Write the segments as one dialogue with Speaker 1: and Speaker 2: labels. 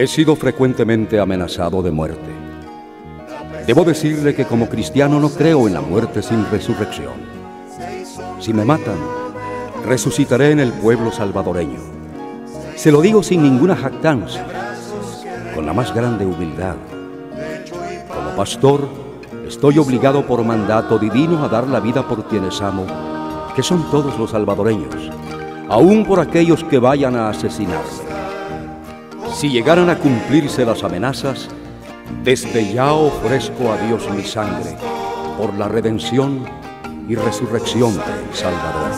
Speaker 1: He sido frecuentemente amenazado de muerte. Debo decirle que como cristiano no creo en la muerte sin resurrección. Si me matan, resucitaré en el pueblo salvadoreño. Se lo digo sin ninguna jactancia, con la más grande humildad. Como pastor, estoy obligado por mandato divino a dar la vida por quienes amo, que son todos los salvadoreños, aún por aquellos que vayan a asesinarme. Si llegaran a cumplirse las amenazas, desde ya ofrezco a Dios mi sangre por la redención y resurrección del Salvador.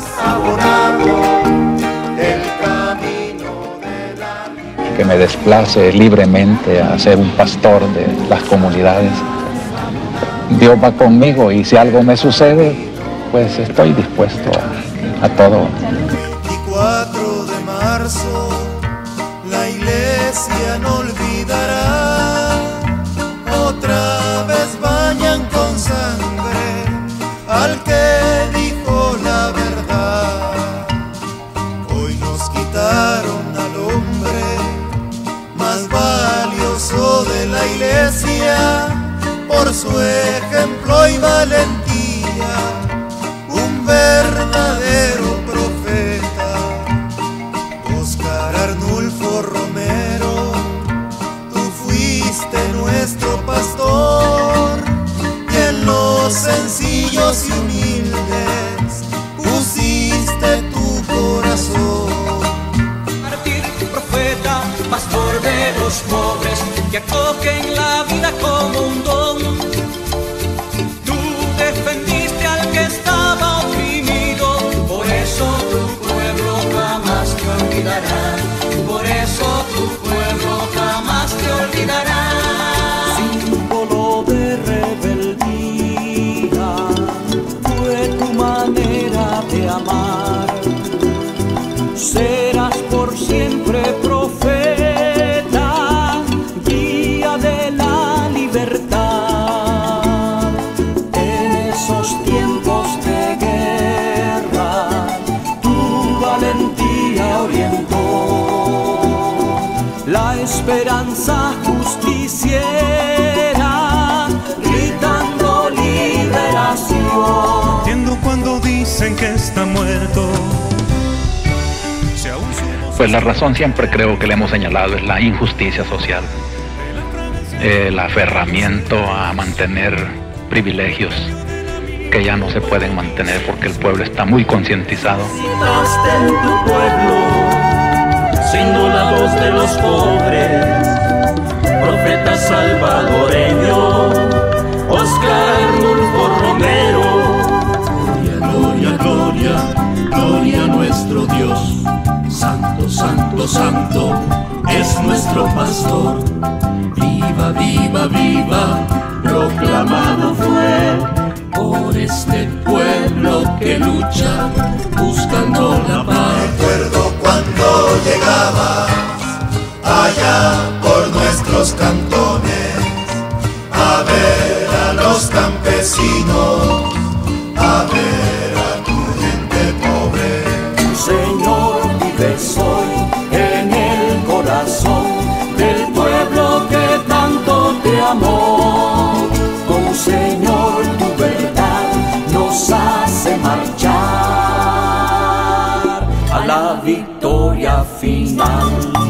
Speaker 2: Que me desplace libremente a ser un pastor de las comunidades. Dios va conmigo y si algo me sucede, pues estoy dispuesto a, a todo.
Speaker 3: 24 de marzo iglesia no olvidará. Otra vez bañan con sangre al que dijo la verdad. Hoy nos quitaron al hombre más valioso de la iglesia por su ejemplo y valentía. Un verdadero
Speaker 4: Serás por siempre profeta, guía de la libertad. En esos tiempos de guerra, tu valentía orientó la esperanza justiciera, gritando liberación.
Speaker 5: Entiendo cuando dicen que está muerto.
Speaker 2: Pues la razón siempre creo que le hemos señalado es la injusticia social, el aferramiento a mantener privilegios que ya no se pueden mantener porque el pueblo está muy concientizado.
Speaker 3: Santo, es nuestro pastor. Viva, viva, viva, proclamado fue por este pueblo que lucha buscando la paz. Recuerdo cuando llegabas allá por nuestros cantones a ver a los campesinos, a ver
Speaker 4: del pueblo que tanto te amó. Con Señor, tu verdad nos hace marchar a la victoria final.